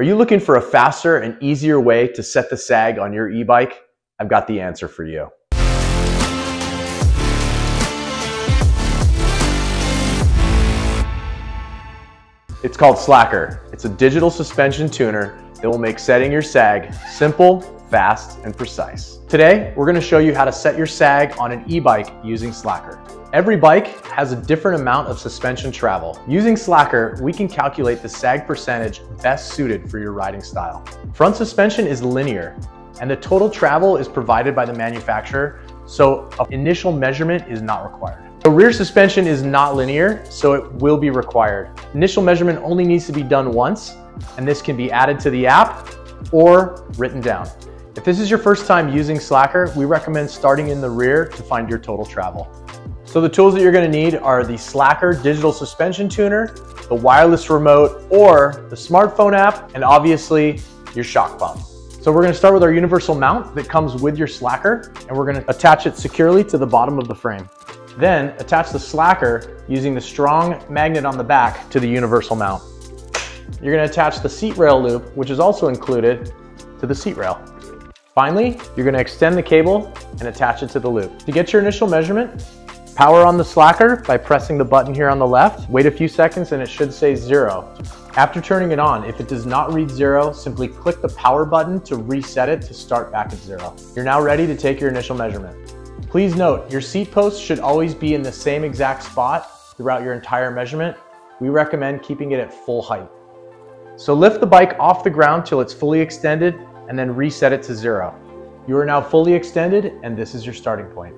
Are you looking for a faster and easier way to set the sag on your e-bike? I've got the answer for you. It's called Slacker. It's a digital suspension tuner that will make setting your sag simple, fast, and precise. Today, we're gonna show you how to set your sag on an e-bike using Slacker. Every bike has a different amount of suspension travel. Using Slacker, we can calculate the sag percentage best suited for your riding style. Front suspension is linear, and the total travel is provided by the manufacturer, so an initial measurement is not required. The rear suspension is not linear, so it will be required. Initial measurement only needs to be done once, and this can be added to the app or written down. If this is your first time using Slacker, we recommend starting in the rear to find your total travel. So the tools that you're gonna need are the Slacker digital suspension tuner, the wireless remote, or the smartphone app, and obviously your shock pump. So we're gonna start with our universal mount that comes with your Slacker, and we're gonna attach it securely to the bottom of the frame. Then attach the Slacker using the strong magnet on the back to the universal mount. You're gonna attach the seat rail loop, which is also included, to the seat rail. Finally, you're gonna extend the cable and attach it to the loop. To get your initial measurement, Power on the slacker by pressing the button here on the left. Wait a few seconds and it should say zero. After turning it on, if it does not read zero, simply click the power button to reset it to start back at zero. You're now ready to take your initial measurement. Please note, your seat post should always be in the same exact spot throughout your entire measurement. We recommend keeping it at full height. So lift the bike off the ground till it's fully extended and then reset it to zero. You are now fully extended and this is your starting point.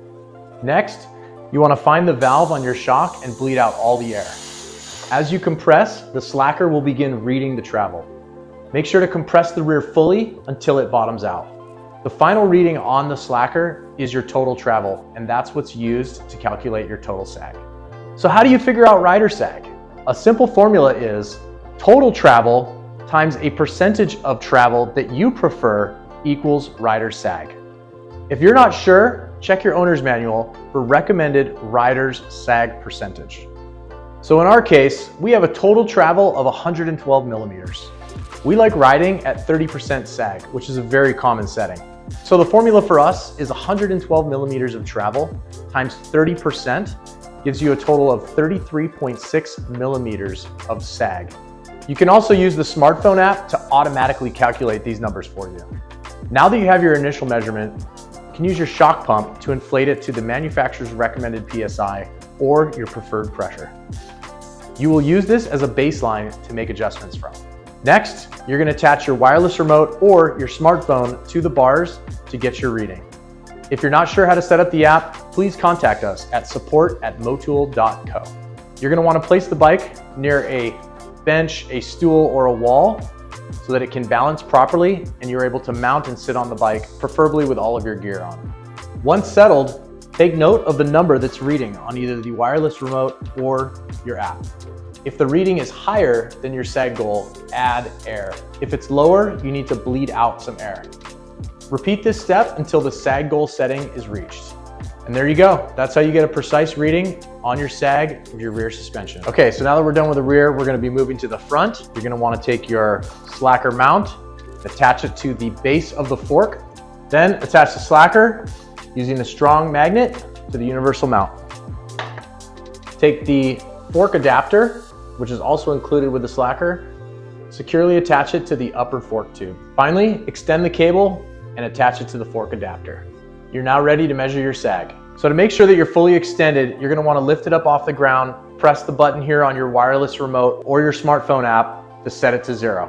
Next, you want to find the valve on your shock and bleed out all the air. As you compress, the slacker will begin reading the travel. Make sure to compress the rear fully until it bottoms out. The final reading on the slacker is your total travel, and that's what's used to calculate your total sag. So how do you figure out rider sag? A simple formula is total travel times a percentage of travel that you prefer equals rider sag. If you're not sure, check your owner's manual for recommended rider's sag percentage. So in our case, we have a total travel of 112 millimeters. We like riding at 30% sag, which is a very common setting. So the formula for us is 112 millimeters of travel times 30% gives you a total of 33.6 millimeters of sag. You can also use the smartphone app to automatically calculate these numbers for you. Now that you have your initial measurement, you can use your shock pump to inflate it to the manufacturer's recommended PSI or your preferred pressure. You will use this as a baseline to make adjustments from. Next, you're gonna attach your wireless remote or your smartphone to the bars to get your reading. If you're not sure how to set up the app, please contact us at support at motool.co. You're gonna wanna place the bike near a bench, a stool, or a wall so that it can balance properly and you're able to mount and sit on the bike, preferably with all of your gear on. Once settled, take note of the number that's reading on either the wireless remote or your app. If the reading is higher than your sag goal, add air. If it's lower, you need to bleed out some air. Repeat this step until the sag goal setting is reached. And there you go. That's how you get a precise reading on your sag of your rear suspension. Okay, so now that we're done with the rear, we're gonna be moving to the front. You're gonna wanna take your slacker mount, attach it to the base of the fork, then attach the slacker using a strong magnet to the universal mount. Take the fork adapter, which is also included with the slacker, securely attach it to the upper fork tube. Finally, extend the cable and attach it to the fork adapter. You're now ready to measure your sag. So to make sure that you're fully extended, you're gonna wanna lift it up off the ground, press the button here on your wireless remote or your smartphone app to set it to zero.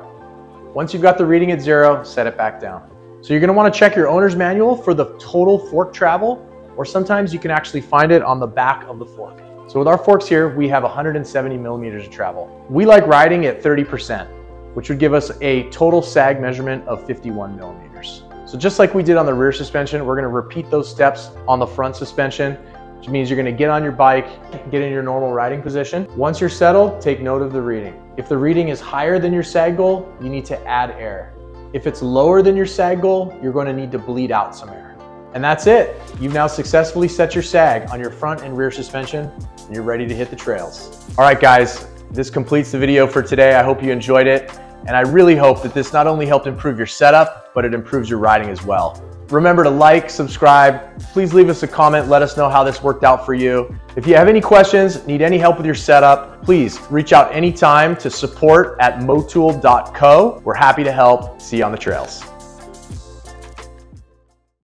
Once you've got the reading at zero, set it back down. So you're gonna wanna check your owner's manual for the total fork travel, or sometimes you can actually find it on the back of the fork. So with our forks here, we have 170 millimeters of travel. We like riding at 30%, which would give us a total sag measurement of 51 millimeters. So just like we did on the rear suspension, we're gonna repeat those steps on the front suspension, which means you're gonna get on your bike, get in your normal riding position. Once you're settled, take note of the reading. If the reading is higher than your sag goal, you need to add air. If it's lower than your sag goal, you're gonna need to bleed out some air. And that's it. You've now successfully set your sag on your front and rear suspension, and you're ready to hit the trails. All right, guys, this completes the video for today. I hope you enjoyed it. And I really hope that this not only helped improve your setup, but it improves your riding as well. Remember to like, subscribe, please leave us a comment, let us know how this worked out for you. If you have any questions, need any help with your setup, please reach out anytime to support at motool.co. We're happy to help. See you on the trails.